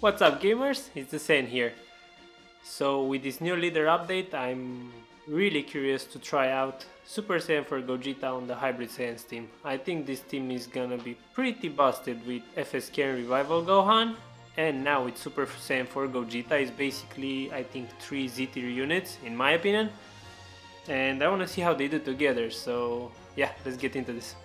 What's up gamers, it's the Saiyan here. So with this new leader update I'm really curious to try out Super Saiyan 4 Gogeta on the Hybrid Saiyans team. I think this team is gonna be pretty busted with FSK and Revival Gohan and now with Super Saiyan 4 Gogeta is basically I think 3 Z tier units in my opinion and I wanna see how they do together so yeah let's get into this.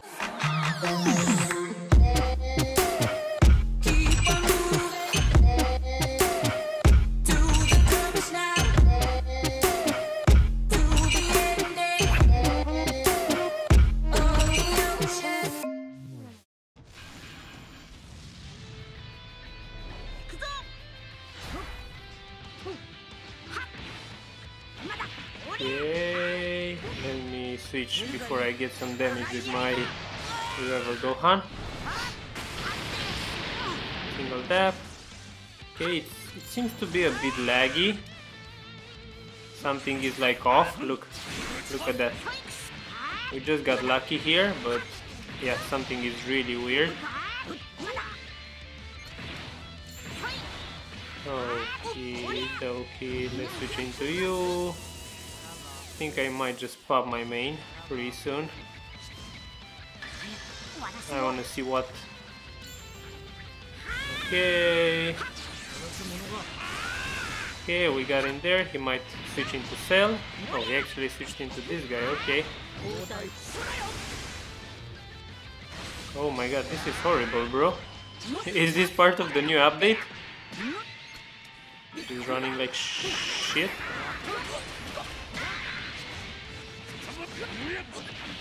Before I get some damage with my whoever Gohan. Single tap. Okay, it, it seems to be a bit laggy. Something is like off. Look, look at that. We just got lucky here, but yeah, something is really weird. Okay, okay, let's switch into you. I think I might just pop my main pretty soon. I wanna see what... Okay... Okay, we got in there, he might switch into Cell. Oh, he actually switched into this guy, okay. Oh my god, this is horrible, bro. Is this part of the new update? He's running like shit.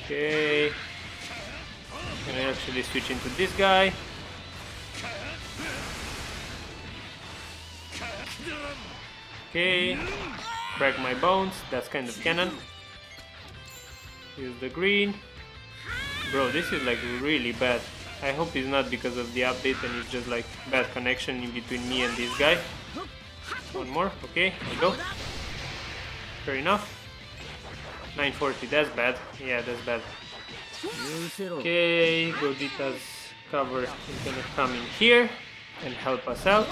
Okay. Can I actually switch into this guy? Okay. Crack my bones. That's kind of canon. Use the green. Bro, this is like really bad. I hope it's not because of the update and it's just like bad connection in between me and this guy. One more. Okay, i go. Fair enough. 940, that's bad. Yeah, that's bad. Okay, Gogeta's cover is gonna come in here and help us out.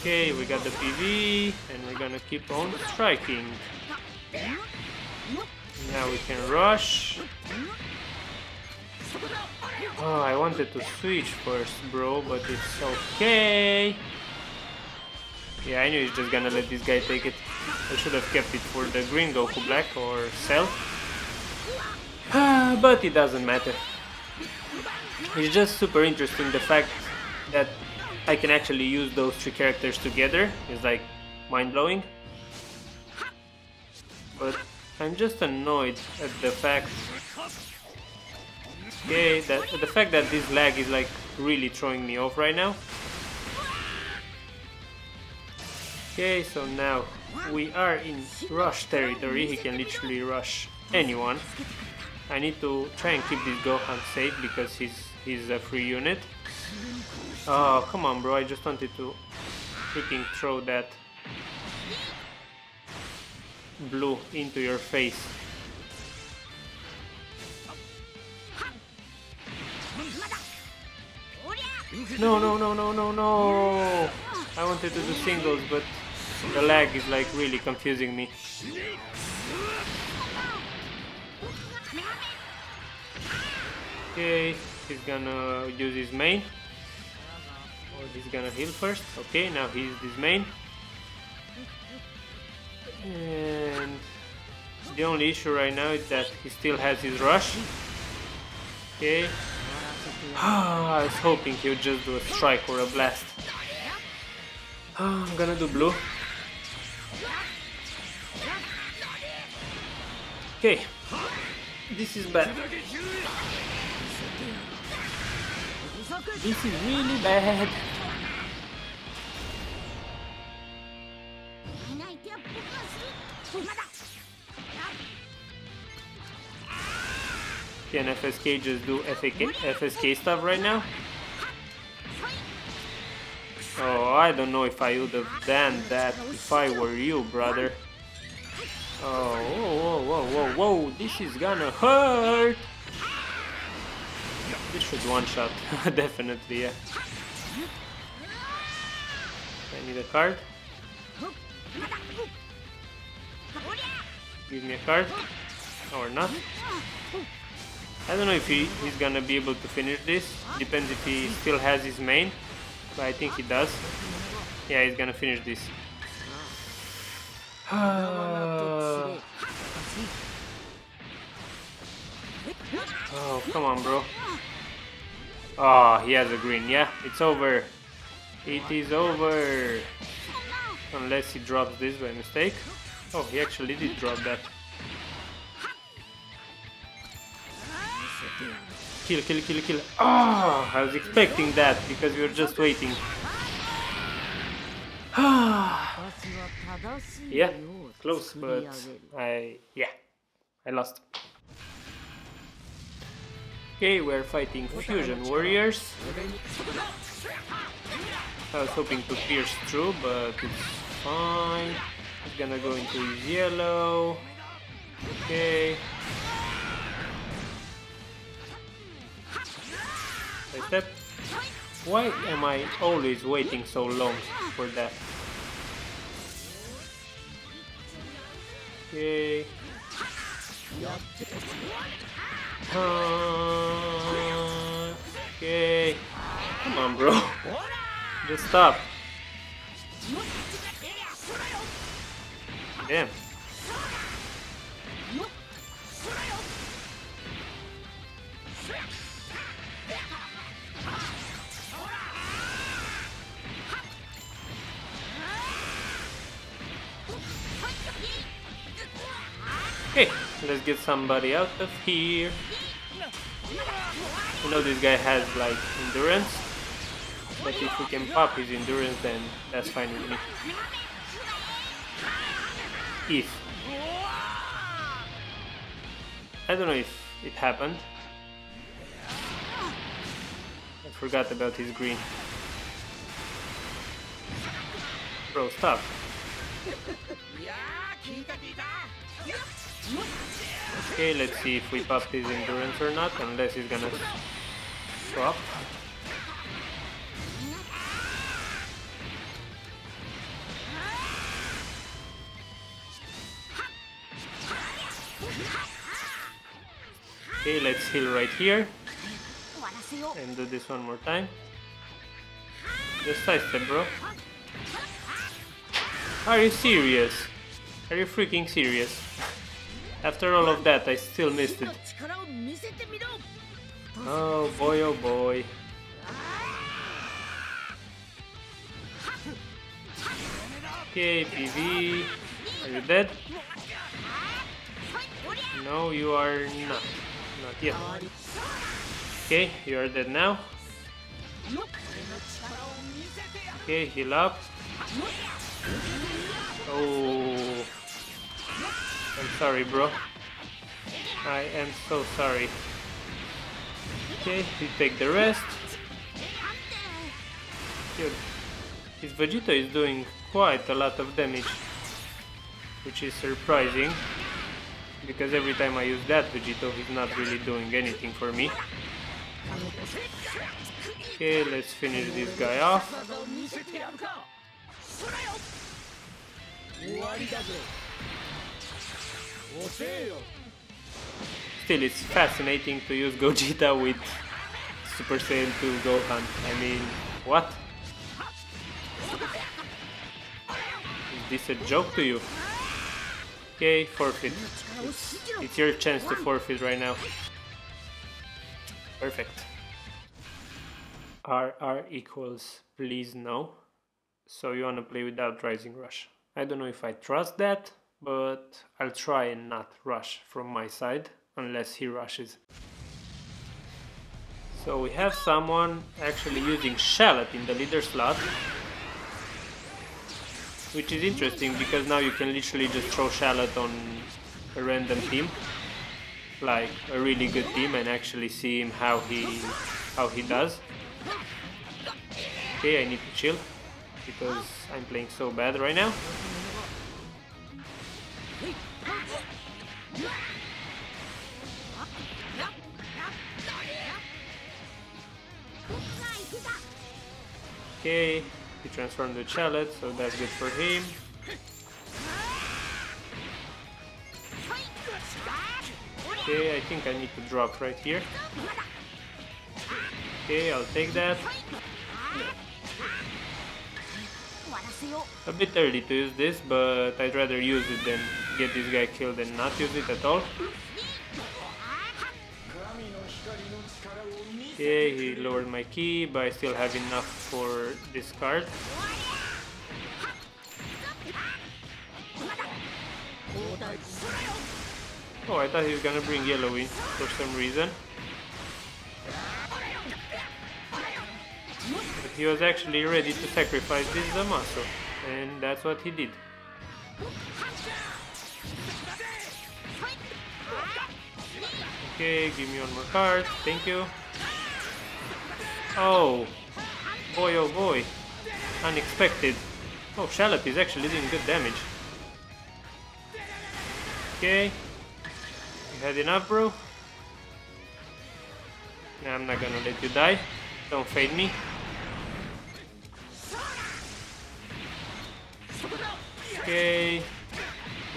Okay, we got the PV and we're gonna keep on striking. Now we can rush. Oh, I wanted to switch first, bro, but it's okay. Yeah, I knew he's just gonna let this guy take it. I should have kept it for the green Goku Black or Cell. but it doesn't matter. It's just super interesting the fact that I can actually use those three characters together. It's like mind-blowing. But I'm just annoyed at the fact Okay, that the fact that this lag is like really throwing me off right now. Okay, so now we are in rush territory. He can literally rush anyone. I need to try and keep this Gohan safe because he's he's a free unit. Oh, come on, bro. I just wanted to freaking throw that blue into your face. No, no, no, no, no, no! I wanted to do singles, but the lag is like really confusing me. Okay, he's gonna use his main. Or he's gonna heal first. Okay, now he's his main. And the only issue right now is that he still has his rush. Okay. Ah, I was hoping he would just do a strike or a blast. Ah, I'm gonna do blue. Okay. This is bad. This is really bad. Can FSK just do FAK, FSK stuff right now? Oh, I don't know if I would have done that if I were you, brother. Oh, whoa, whoa, whoa, whoa, whoa, this is gonna hurt! This should one-shot, definitely, yeah. I need a card. Give me a card. Or not. I don't know if he, he's gonna be able to finish this. Depends if he still has his main. But I think he does. Yeah, he's gonna finish this. oh, come on, bro. Oh, he has a green. Yeah, it's over. It is over. Unless he drops this by mistake. Oh, he actually did drop that. Kill, kill, kill, kill. Oh, I was expecting that because we were just waiting. Ah. Yeah, close, but I, yeah, I lost. Okay, we're fighting Fusion Warriors. I was hoping to pierce through, but it's fine. It's gonna go into his yellow. Okay. step. Why am I always waiting so long for that? Okay. Uh, okay. Come on, bro. Just stop. Damn. Okay, let's get somebody out of here. I know this guy has like endurance, but if we can pop his endurance then that's fine with me. If. I don't know if it happened. I forgot about his green. Bro, stop. Okay, let's see if we pop his endurance or not, unless he's gonna swap. Okay, let's heal right here. And do this one more time. Just side step, bro. Are you serious? Are you freaking serious? After all of that, I still missed it. Oh boy, oh boy. Okay, PV. Are you dead? No, you are not. Not yet. Okay, you are dead now. Okay, heal up. Oh. I'm sorry, bro. I am so sorry. Okay, we take the rest. Dude, his Vegito is doing quite a lot of damage, which is surprising, because every time I use that Vegito, he's not really doing anything for me. Okay, let's finish this guy off. Still, it's fascinating to use Gogeta with Super Saiyan 2 Gohan. I mean, what? Is this a joke to you? Okay, forfeit. It's, it's your chance to forfeit right now. Perfect. RR equals please no. So you wanna play without Rising Rush. I don't know if I trust that, but I'll try and not rush from my side unless he rushes. So we have someone actually using Shallot in the leader slot which is interesting because now you can literally just throw Shallot on a random team like a really good team and actually see him how he how he does okay I need to chill because I'm playing so bad right now Okay, He transformed the Shallot, so that's good for him. Okay, I think I need to drop right here. Okay, I'll take that. A bit early to use this, but I'd rather use it than get this guy killed and not use it at all. Okay, he lowered my ki, but I still have enough for this card. Oh, I thought he was gonna bring yellow in for some reason. But he was actually ready to sacrifice this Zamasu, and that's what he did. Okay, give me one more card, thank you. Oh, boy oh boy, unexpected. Oh, Shallot is actually doing good damage. Okay, you had enough, bro? Nah, I'm not gonna let you die. Don't fade me. Okay,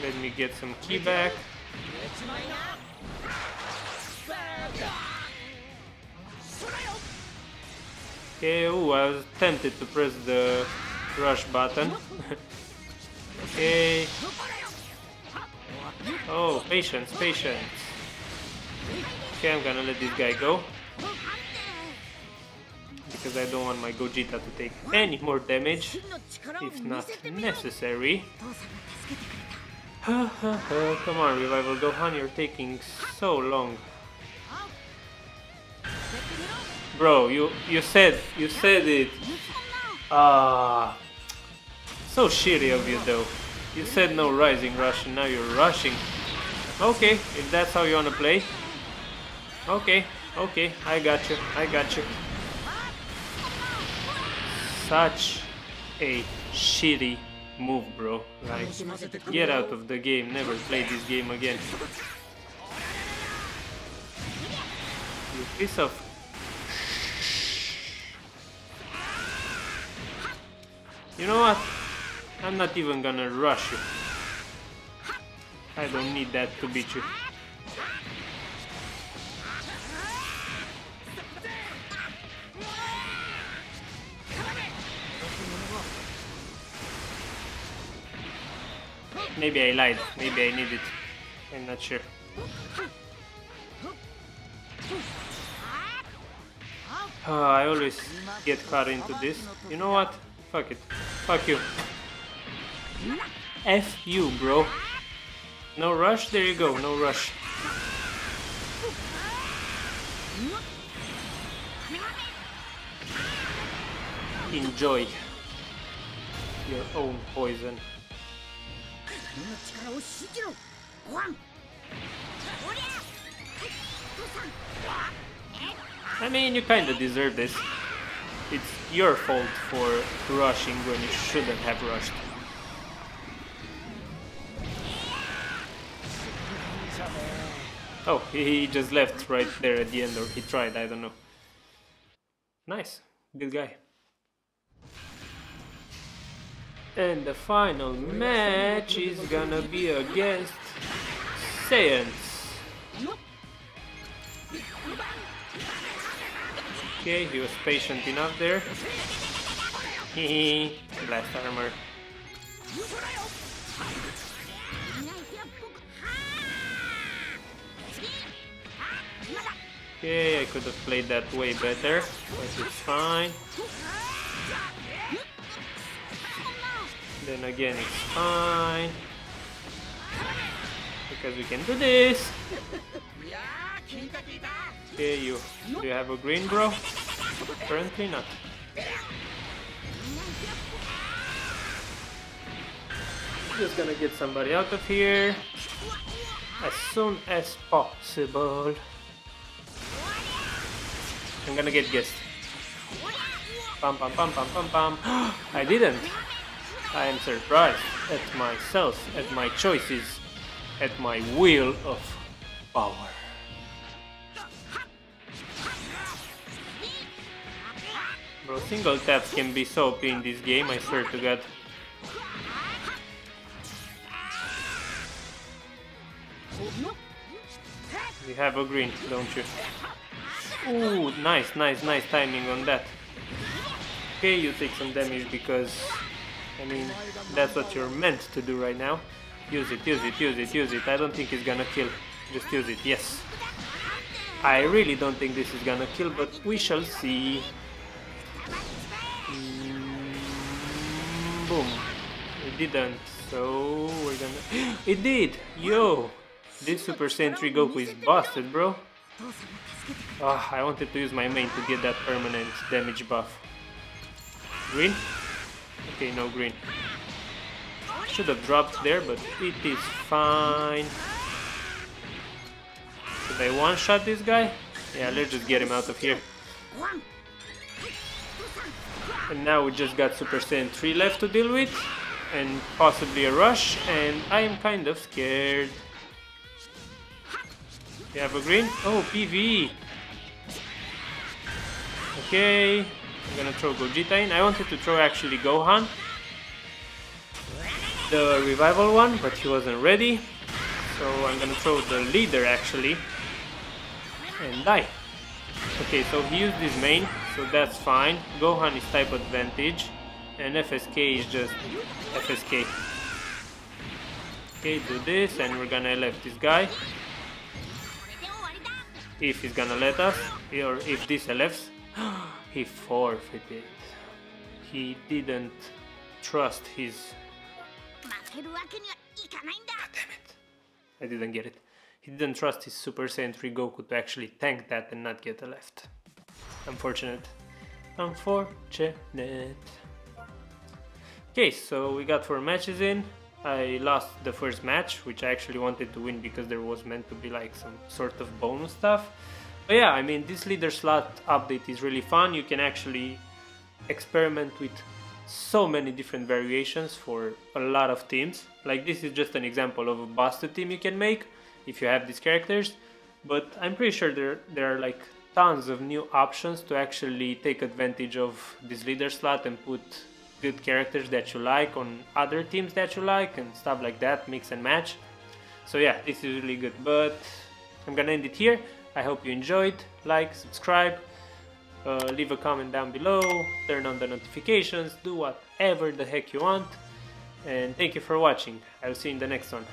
let me get some ki back. Okay, ooh, I was tempted to press the rush button. okay. Oh, patience, patience. Okay, I'm gonna let this guy go. Because I don't want my Gogeta to take any more damage, if not necessary. Come on, Revival Gohan, you're taking so long. Bro, you you said you said it. Ah, uh, so shitty of you though. You said no rising rush and now you're rushing. Okay, if that's how you wanna play. Okay, okay, I got you, I got you. Such a shitty move, bro. Like, get out of the game, never play this game again. You piece of You know what? I'm not even gonna rush you. I don't need that to beat you. Maybe I lied. Maybe I need it. I'm not sure. Uh, I always get caught into this. You know what? Fuck it. Fuck you. F you, bro. No rush? There you go, no rush. Enjoy your own poison. I mean, you kinda deserve this it's your fault for rushing when you shouldn't have rushed. Oh, he just left right there at the end, or he tried, I don't know. Nice, good guy. And the final match is gonna be against Saiyans. Okay, he was patient enough there. Hehe, blast armor. Okay, I could have played that way better, but it's fine. Then again, it's fine. Because we can do this. Okay, you. Do you have a green, bro? Currently not. Just gonna get somebody out of here as soon as possible. I'm gonna get guessed. Pam pam pam pam pam pam. I didn't. I am surprised at myself, at my choices, at my will of power. Bro, single taps can be so OP in this game, I swear to god. You have a green, don't you? Ooh, nice, nice, nice timing on that. Okay, you take some damage because, I mean, that's what you're meant to do right now. Use it, use it, use it, use it. I don't think it's gonna kill. Just use it, yes. I really don't think this is gonna kill, but we shall see. Boom. It didn't, so we're gonna... it did! Yo! This Super Saiyan 3 Goku is busted, bro. Oh, I wanted to use my main to get that permanent damage buff. Green? Okay, no green. Should have dropped there, but it is fine. Should I one-shot this guy? Yeah, let's just get him out of here. And now we just got Super Saiyan 3 left to deal with. And possibly a rush, and I am kind of scared. You have a green? Oh, PV! Okay, I'm gonna throw Gogeta in. I wanted to throw actually Gohan. The revival one, but he wasn't ready. So I'm gonna throw the leader actually. And die. Okay, so he used his main, so that's fine. Gohan is type advantage. And FSK is just FSK. Okay, do this and we're gonna left this guy if he's gonna let us, or if this LFs, he forfeited. He didn't trust his... God damn it. I didn't get it. He didn't trust his Super Saiyan 3 Goku to actually tank that and not get a left. Unfortunate. Unfortunate. Okay, so we got four matches in. I lost the first match, which I actually wanted to win because there was meant to be like some sort of bonus stuff. But yeah, I mean, this leader slot update is really fun. You can actually experiment with so many different variations for a lot of teams. Like this is just an example of a busted team you can make if you have these characters. But I'm pretty sure there, there are like tons of new options to actually take advantage of this leader slot and put good characters that you like on other teams that you like and stuff like that, mix and match. So yeah, this is really good, but I'm gonna end it here. I hope you enjoyed, like, subscribe, uh, leave a comment down below, turn on the notifications, do whatever the heck you want, and thank you for watching. I'll see you in the next one.